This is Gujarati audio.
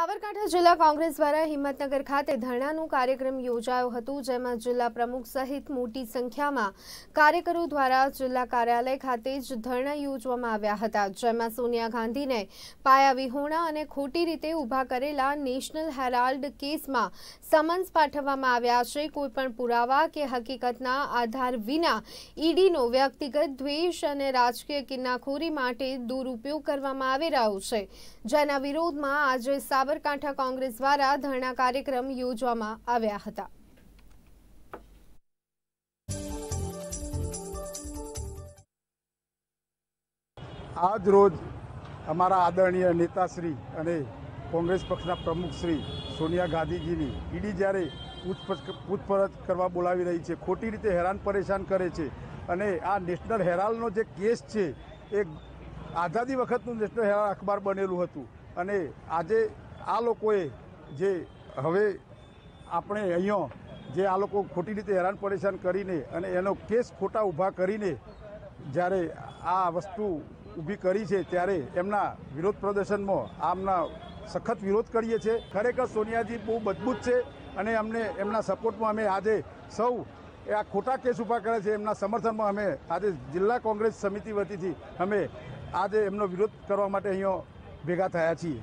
સાબરકાંઠા જિલ્લા કોંગ્રેસ દ્વારા હિંમતનગર ખાતે ધરણાનું કાર્યક્રમ યોજાયો હતો, જેમાં જિલ્લા પ્રમુખ સહિત મોટી સંખ્યામાં કાર્યકરો દ્વારા જિલ્લા કાર્યાલય ખાતે જ ધરણા યોજવામાં આવ્યા હતા, જેમાં સોનિયા ગાંધીને પાયા વિહોણા અને ખોટી રીતે ઊભા કરેલા નેશનલ હેરાલ્ડ કેસમાં સમન્સ પાઠવવામાં આવ્યા છે. કોઈપણ પુરાવા કે હકીકતના આધાર વિના ઈડીનો વ્યક્તિગત દ્વેષ અને રાજકીય કિન્નાખોરી માટે દુરુપયોગ કરવામાં આવી રહ્યો છે. જેના વિરોધમાં આજે સાબરકાંઠા કોંગ્રેસ દ્વારા ધરણા કાર્યક્રમ યોજવામાં આવ્યા હતા. આજ રોજ અમારા આદરણીય નેતાશ્રી અને કોંગ્રેસ પક્ષના પ્રમુખ શ્રી સોનિયા ગાંધીજીની ઈડી જ્યારે પૂછપરછ કરવા બોલાવી રહી છે, ખોટી રીતે હેરાન પરેશાન કરે છે અને આ નેશનલ હેરાલ્ડનો જે કેસ છે, એ આઝાદી વખતનું નેશનલ હેરાલ્ડ અખબાર બનેલું હતું અને આજે આ લોકોએ જે હવે આપણે અહીંયા જે આ લોકો ખોટી રીતે હેરાન પરેશાન કરીને અને એનો કેસ ખોટા ઊભા કરીને જ્યારે આ વસ્તુ ઊભી કરી છે ત્યારે એમના વિરોધ પ્રદર્શનમાં આમના સખત વિરોધ કરીએ છીએ. ખરેખર સોનિયાજી બહુ મજબૂત છે અને અમને એમના સપોર્ટમાં અમે આજે સૌ એ આ ખોટા કેસ ઊભા કરે છે. એમના સમર્થનમાં અમે આજે જિલ્લા કોંગ્રેસ સમિતિ વતીથી અમે આજે એમનો વિરોધ કરવા માટે અહીંયા ભેગા થયા છીએ.